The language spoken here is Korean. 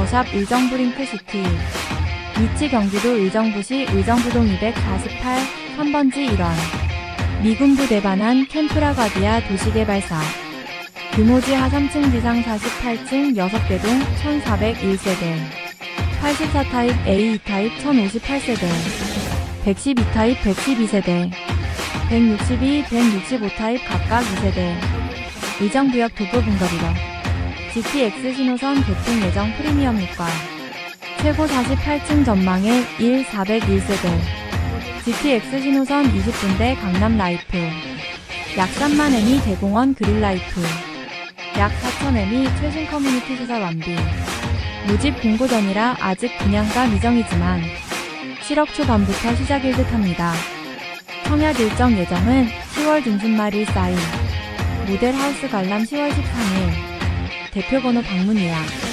더샵 의정부링크시티. 위치 경기도 의정부시 의정부동 248 3번지 일원. 미군부대 반환 캠프 라과디아 도시개발사. 규모 지하 3층 지상 48층 6개 동 1401세대. 84타입 A2타입 1058세대. 112타입 112세대. 162, 165타입 각각 2세대. 의정부역 도보 분거리로 GTX 신호선 개통 예정 프리미엄6과 최고 48층 전망의 1, 401세대. GTX 신호선 20분대 강남 라이프 약 3만 엔이 대공원 그릴 라이프 약 4천 엔이 최신 커뮤니티 시설 완비. 모집 공고 전이라 아직 분양가 미정이지만 7억 초반부터 시작일 듯합니다. 청약 일정 예정은 10월 중순 말일 사이 모델 하우스 관람 10월 13일 대표 번호 방문 예약